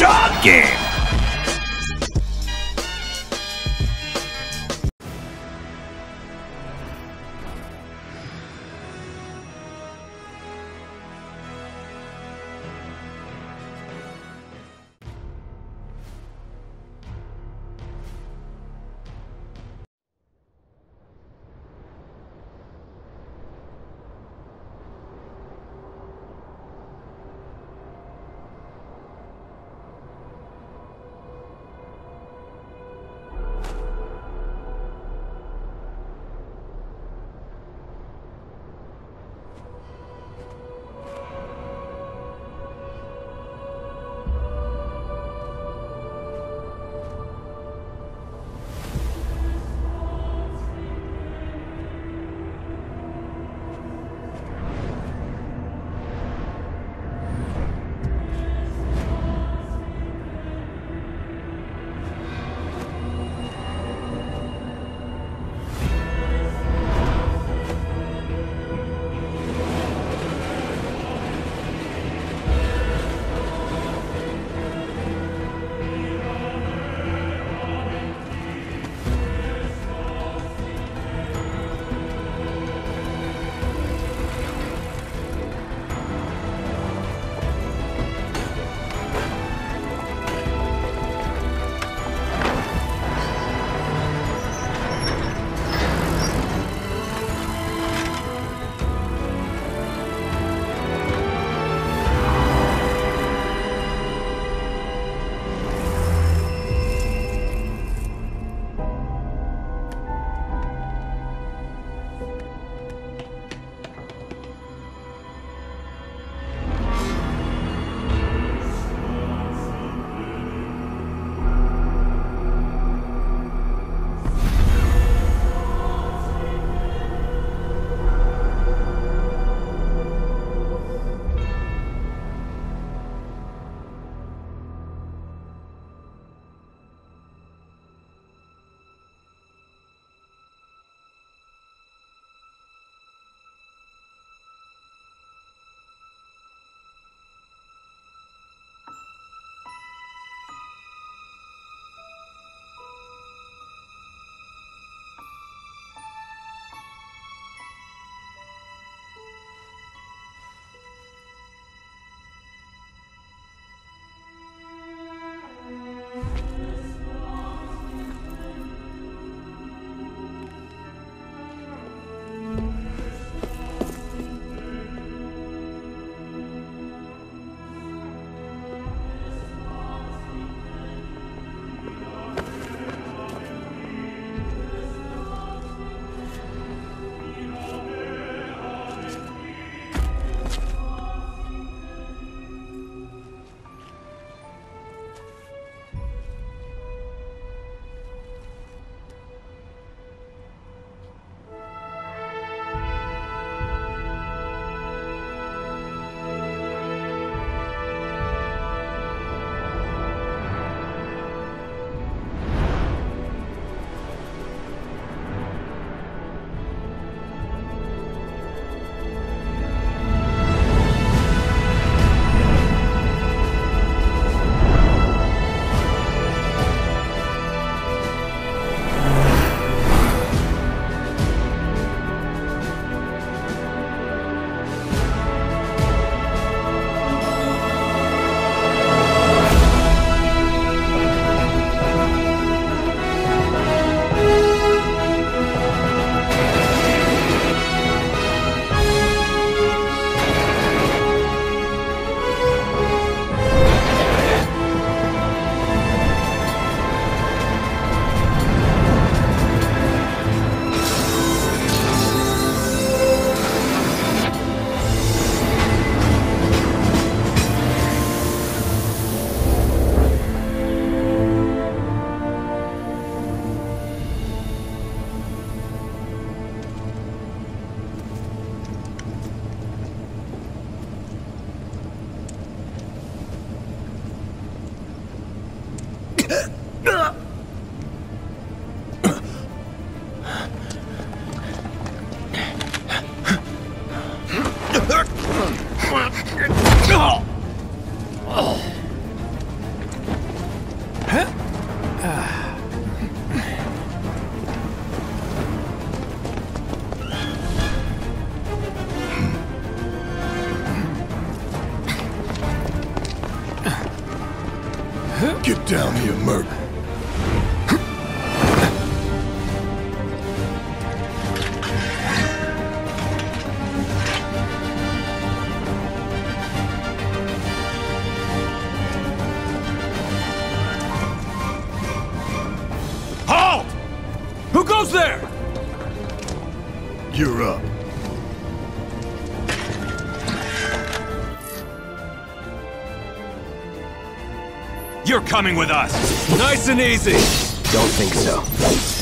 job, game! Coming with us. Nice and easy. Don't think so.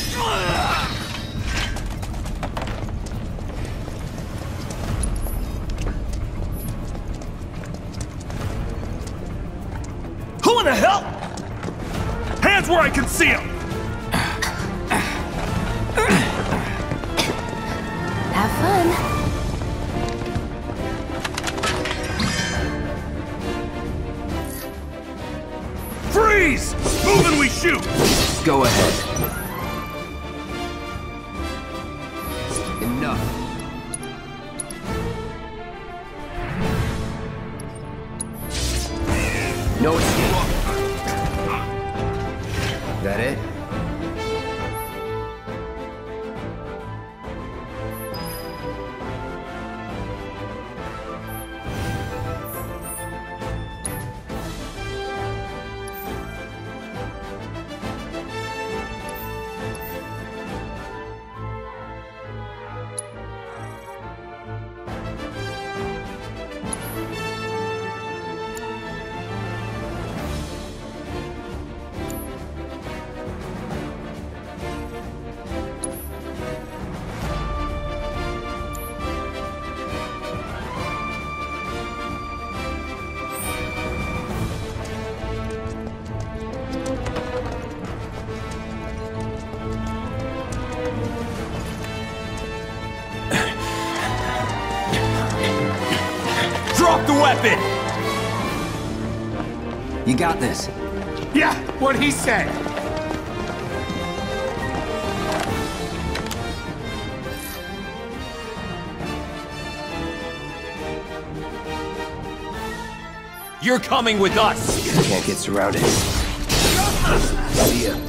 Got this. Yeah, what he said. You're coming with us. Can't get surrounded. See ya.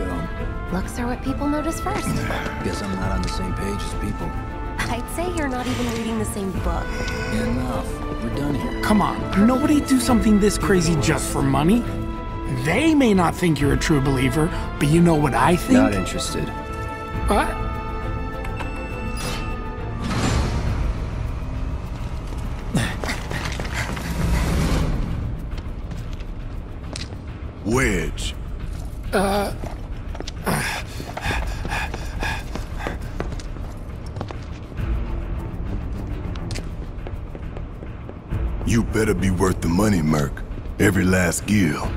too. Here. Looks are what people notice first. Guess I'm not on the same page as people. I'd say you're not even reading the same book. Enough. We're done here. Come on, nobody do something this crazy just for money. They may not think you're a true believer, but you know what I think? Not interested. What? Wedge. You better be worth the money, Merc. Every last gil.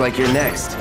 like you're next.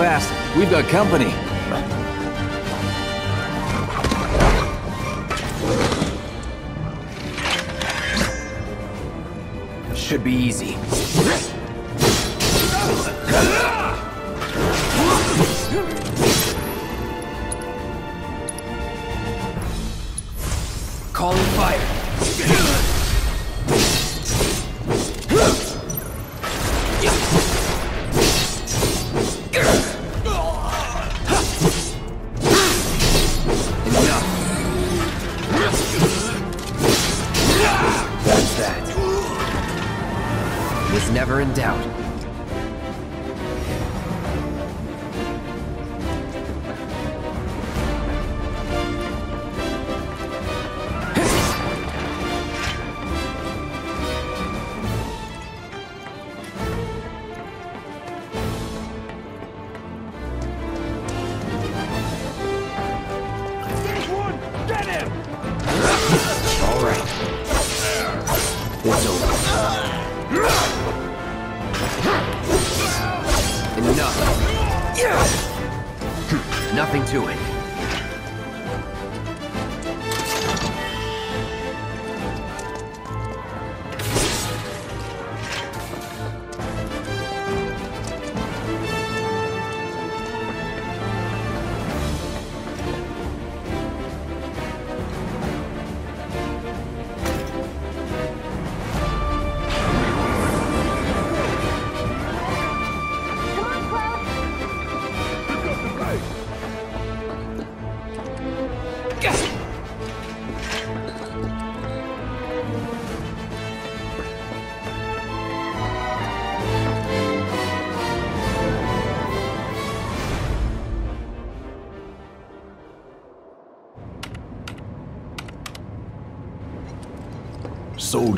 fast. We've got company. in doubt.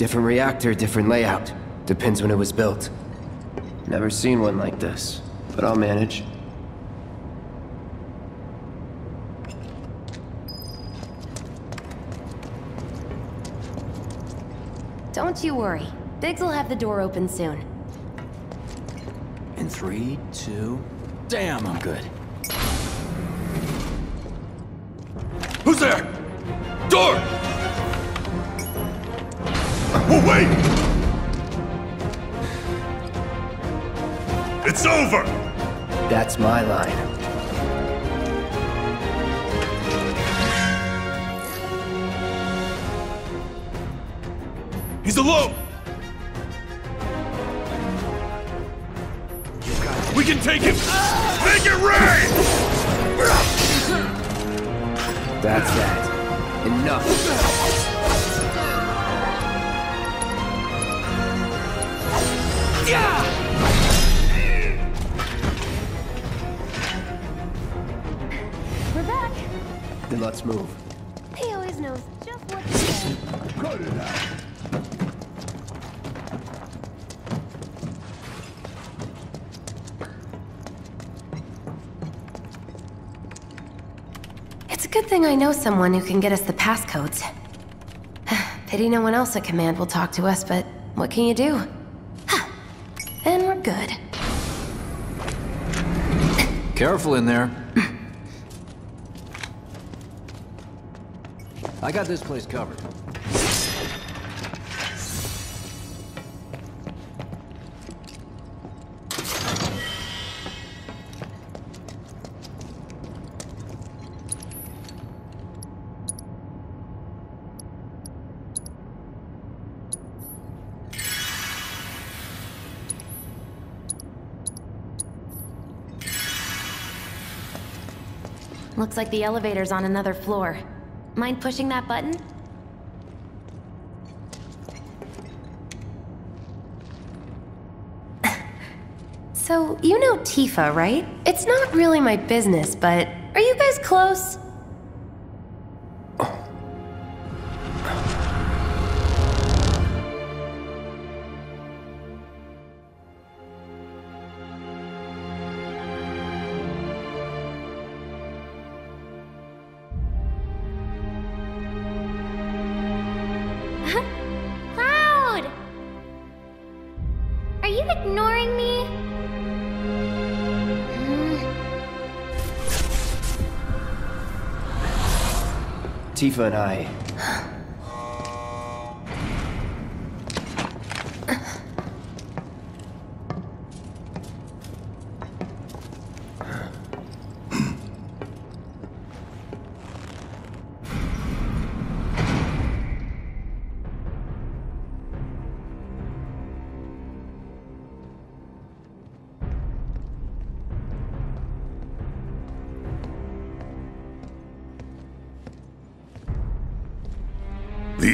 Different reactor, different layout. Depends when it was built. Never seen one like this, but I'll manage. Don't you worry. Biggs will have the door open soon. In three, two... Damn, I'm good. Who's there? Door! Oh, wait! It's over! That's my line. He's alone! We can take him! Make it rain! That's that. Enough. We're back. Then let's move. He always knows just what to say. Cut it out. It's a good thing I know someone who can get us the passcodes. Pity no one else at command will talk to us, but what can you do? Careful in there. I got this place covered. Looks like the elevator's on another floor. Mind pushing that button? So, you know Tifa, right? It's not really my business, but are you guys close? Tifa and I.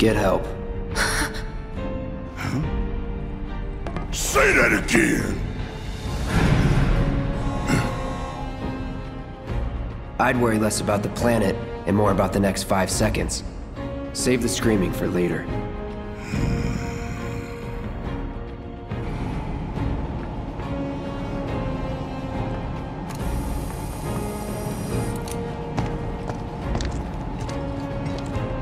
Get help. Say that again! I'd worry less about the planet and more about the next five seconds. Save the screaming for later.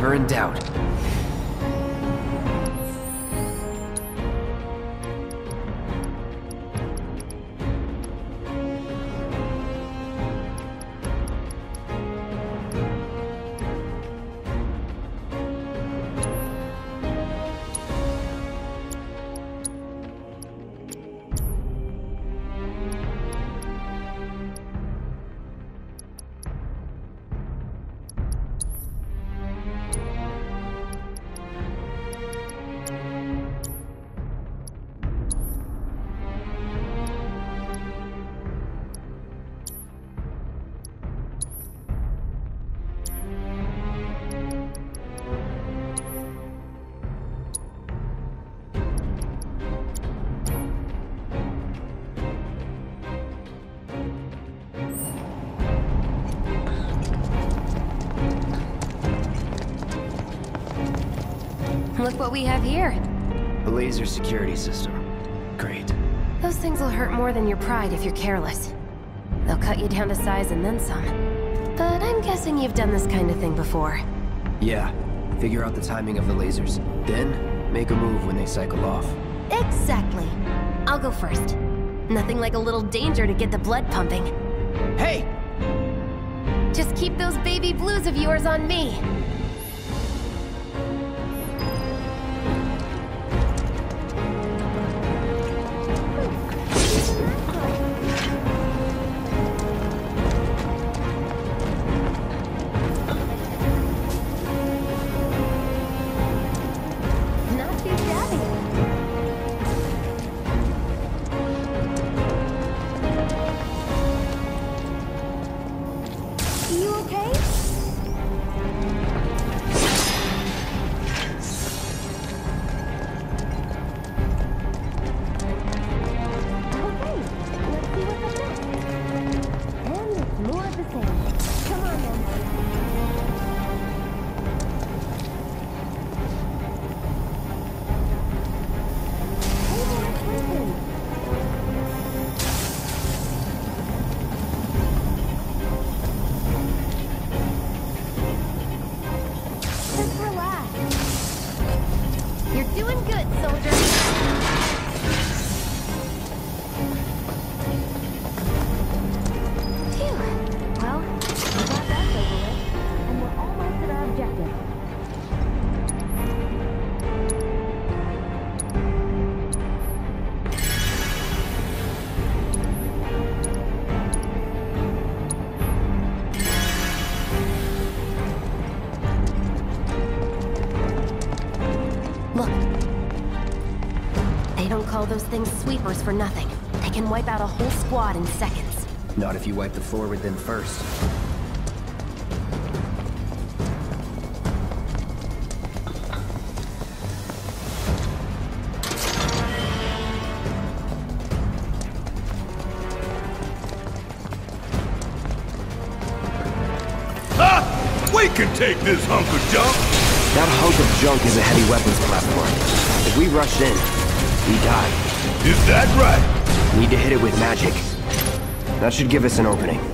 Never in doubt. Look what we have here. A laser security system. Great. Those things will hurt more than your pride if you're careless. They'll cut you down to size and then some. But I'm guessing you've done this kind of thing before. Yeah. Figure out the timing of the lasers. Then, make a move when they cycle off. Exactly. I'll go first. Nothing like a little danger to get the blood pumping. Hey! Just keep those baby blues of yours on me. Doing good, soldier. Things for nothing. They can wipe out a whole squad in seconds. Not if you wipe the floor with them first. Ha! We can take this hunk of junk! That hunk of junk is a heavy weapons platform. If we rush in, we die. Is that right? Need to hit it with magic. That should give us an opening.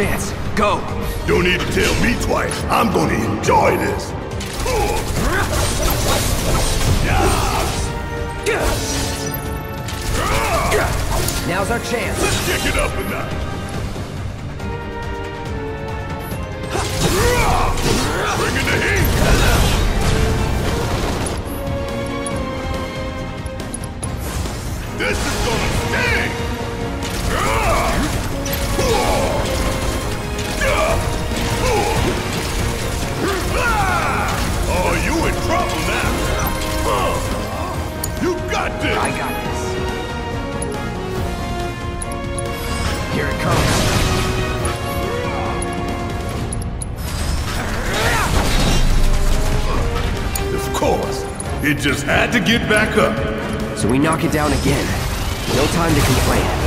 Chance. Go! Don't need to tell me twice. I'm gonna enjoy this. Now's our chance. Let's kick it up a notch. Bring in the heat. This is gonna sting. Oh, you in trouble now. You got this. I got this. Here it comes. Of course. It just had to get back up. So we knock it down again. No time to complain.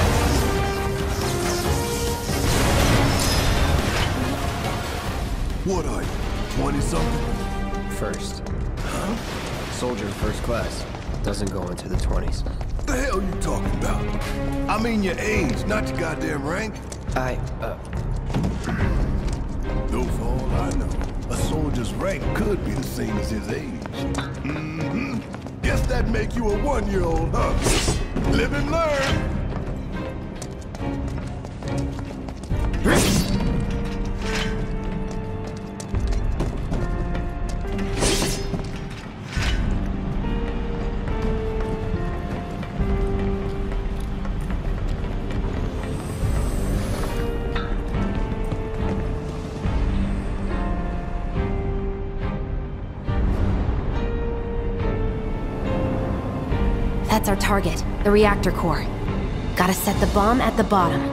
Class. Doesn't go into the 20s. The hell are you talking about? I mean your age, not your goddamn rank. I, uh, Though for all I know, a soldier's rank could be the same as his age. Mm-hmm. Guess that make you a one-year-old, huh? Live and learn. That's our target, the reactor core. Gotta set the bomb at the bottom.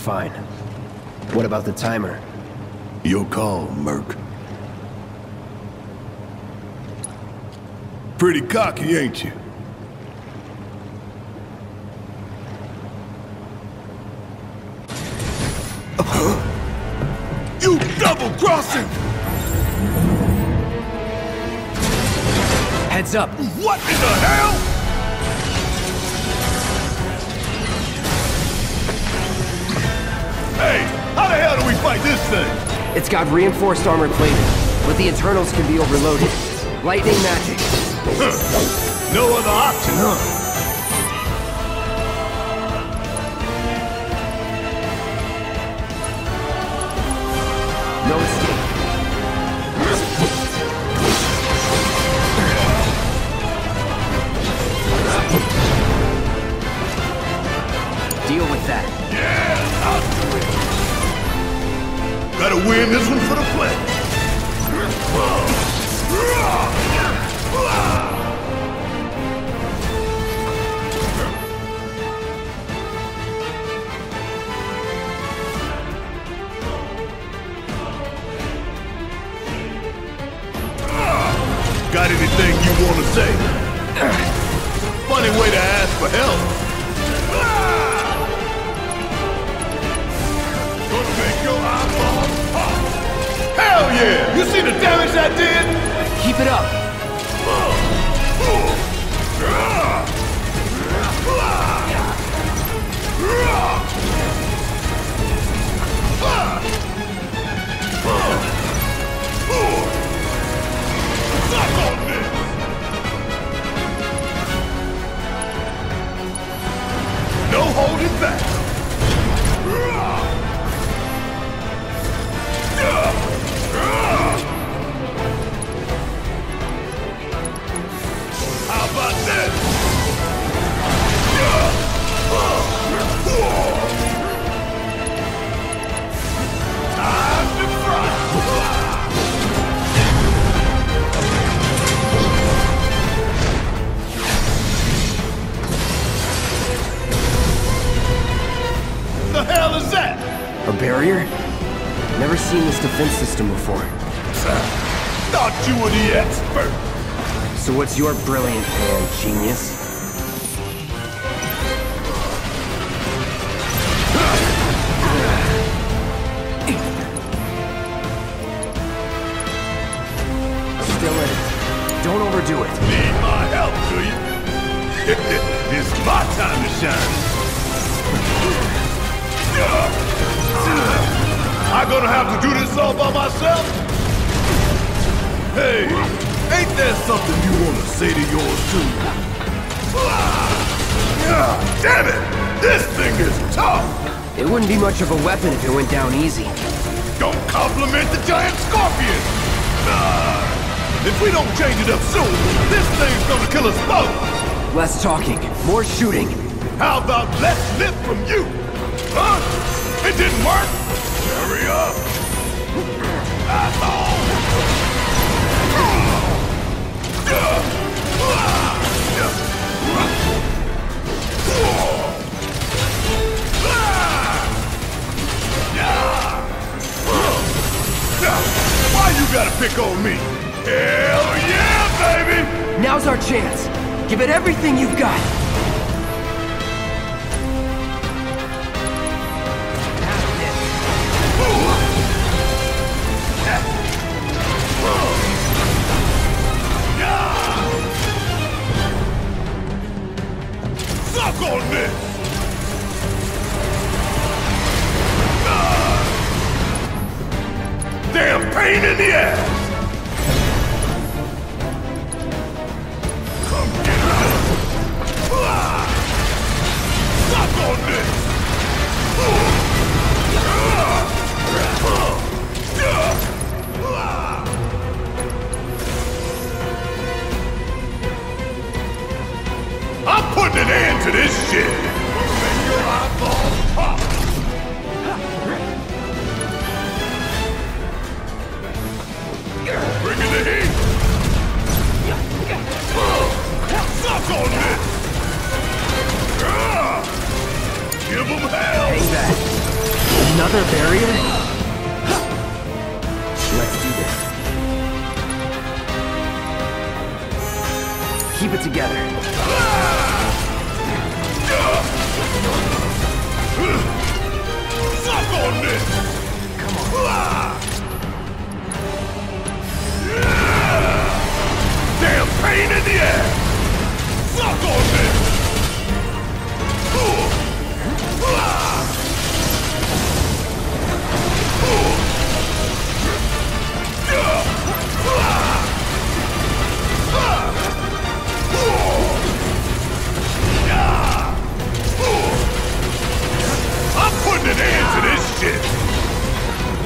Fine. What about the timer? Your call, Merc. Pretty cocky, ain't you? You double-crossing! Heads up! What in the hell? Hey, how the hell do we fight this thing? It's got reinforced armor plating, but the internals can be overloaded. Lightning magic. Huh. No other option, huh? You're brilliant. our chance. Give it everything you've got.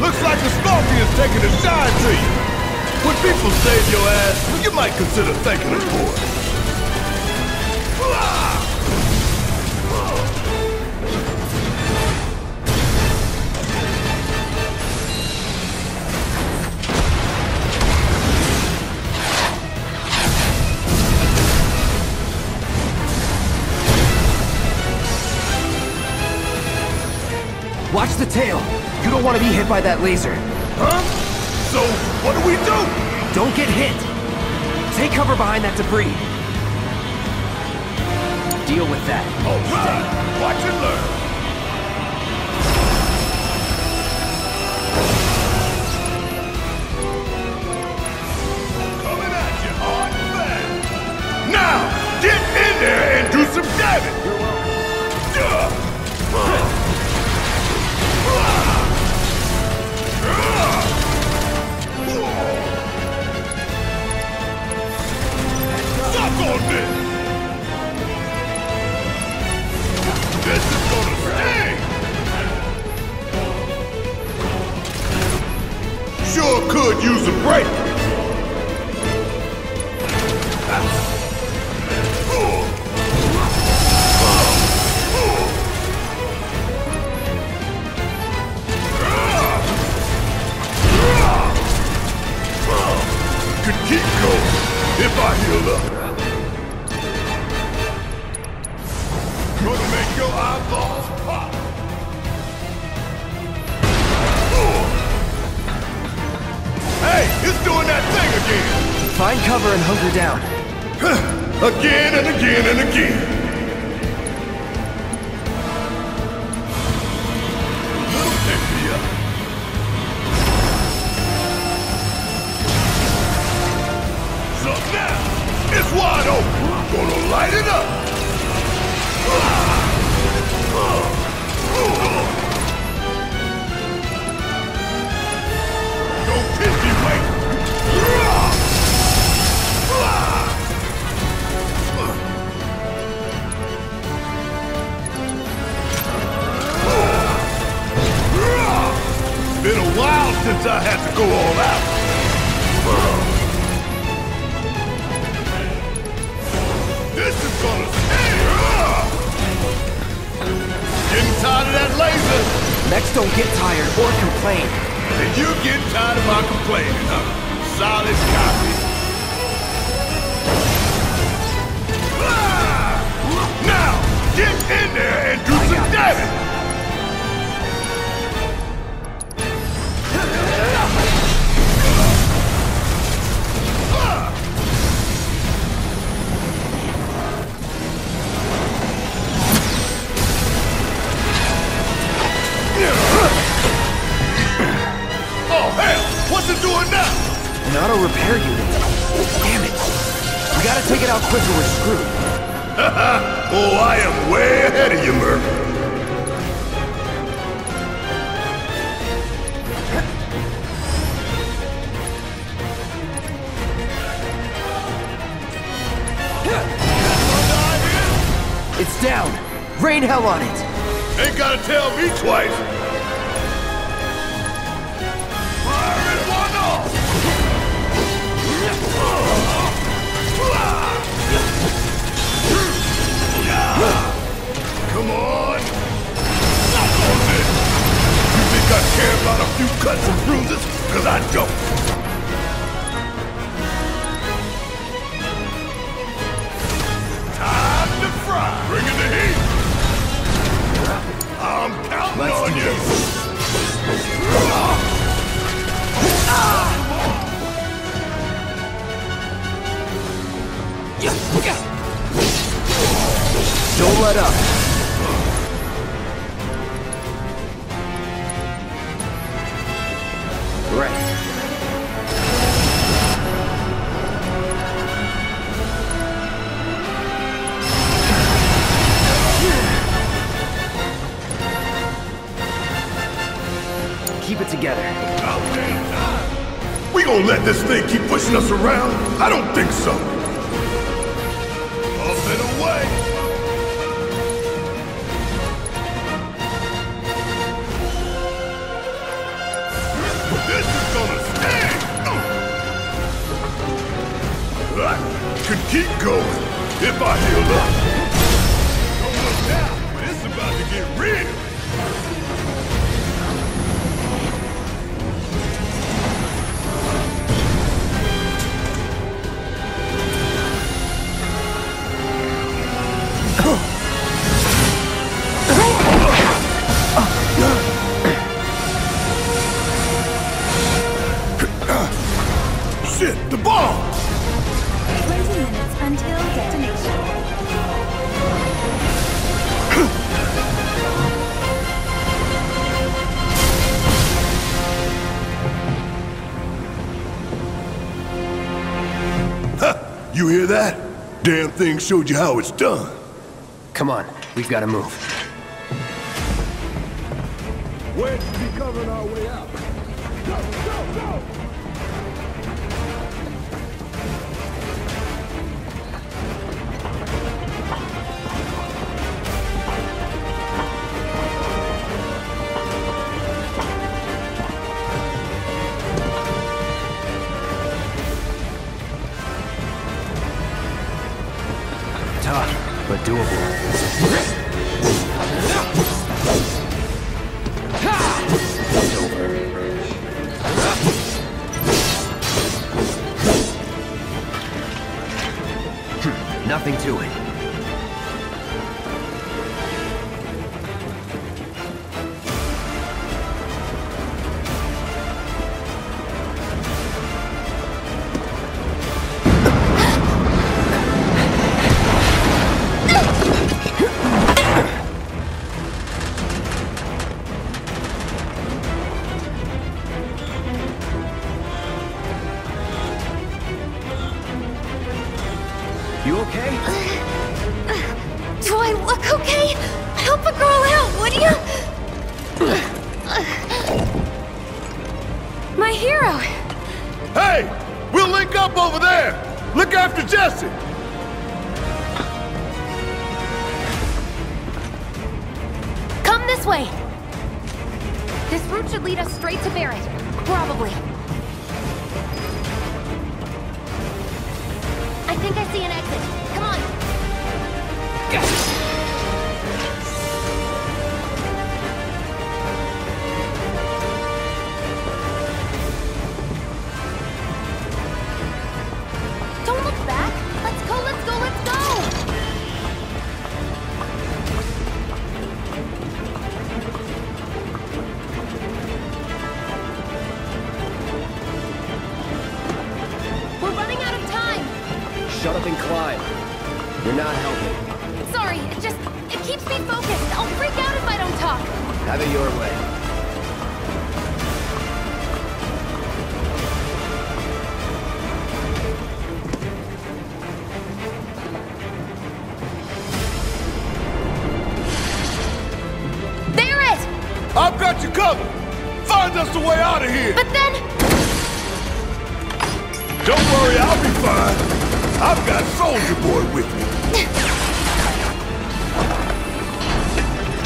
Looks like the Scorpion's taking a shine to you. When people save your ass, you might consider thanking them for it. Watch the tail! don't want to be hit by that laser. Huh? So, what do we do? Don't get hit. Take cover behind that debris. Deal with that. All right. Watch and learn. Coming at you. Now, get in there and do some damage. could use a break. gonna let this thing keep pushing us around? I don't think so. Up and away! This is gonna sting! I could keep going if I healed up. Hear that? Damn thing showed you how it's done. Come on, we've got to move. Covering our way out. Go, go, go! 泥棒。Shut up and climb. You're not helping. Sorry, it just it keeps me focused. I'll freak out if I don't talk. Have it your way. Barret! I've got you covered! Find us a way out of here! But then Don't worry, I'll be fine. I've got Soldier Boy with me.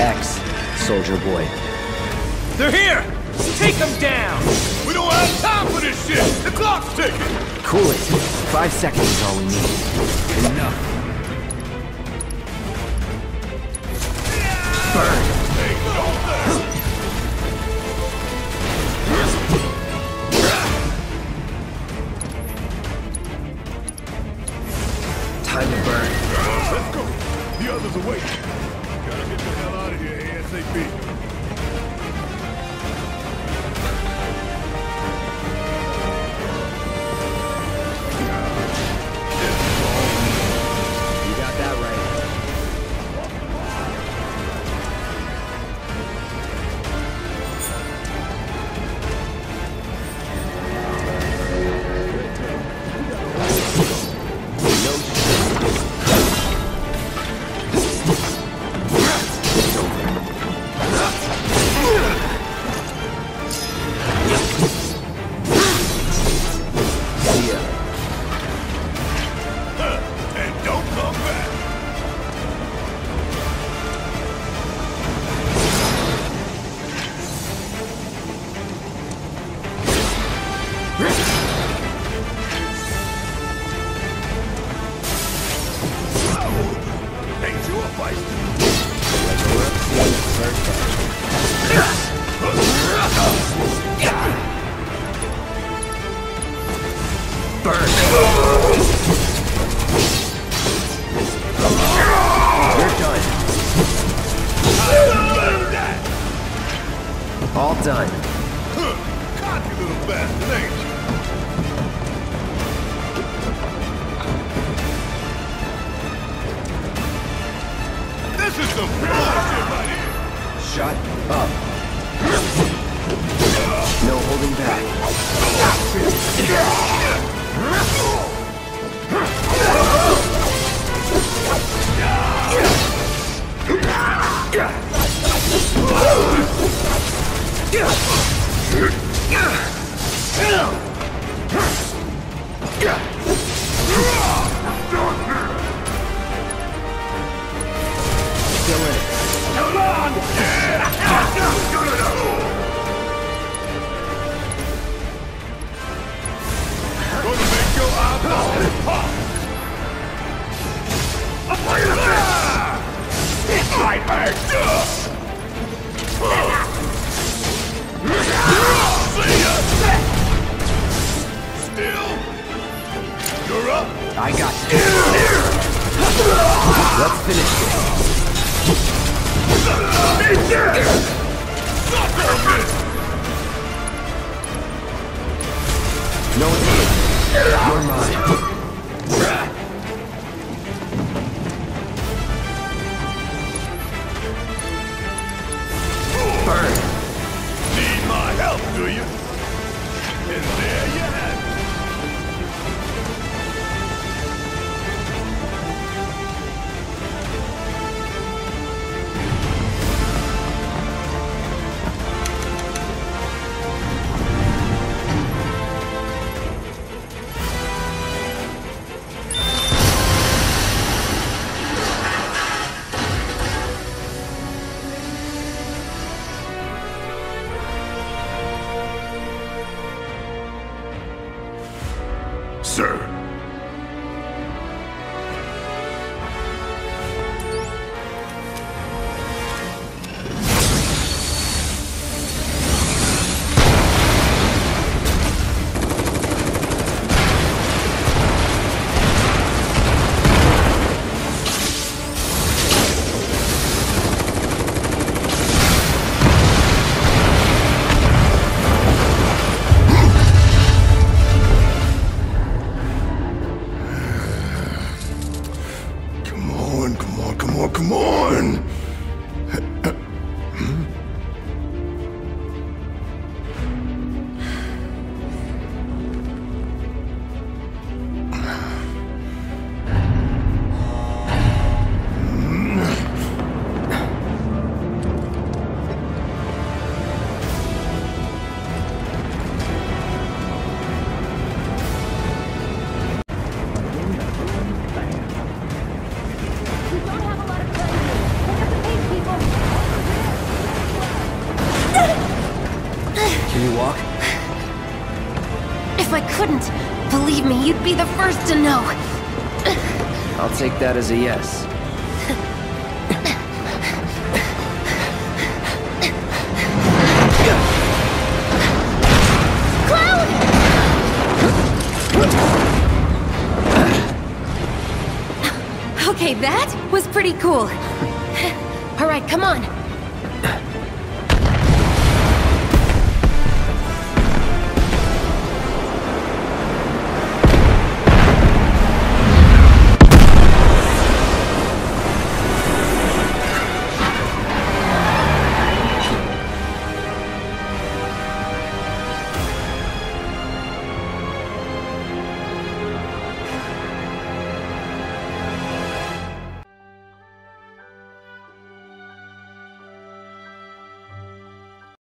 X, Soldier Boy. They're here! Take them down! We don't have time for this shit! The clock's ticking! Cool it. Five seconds is all we need. Enough. Time I got you. Let's finish this. No escape. You're mine. Burn. Need my help, do you? Take that as a yes. Okay, that was pretty cool. All right, come on.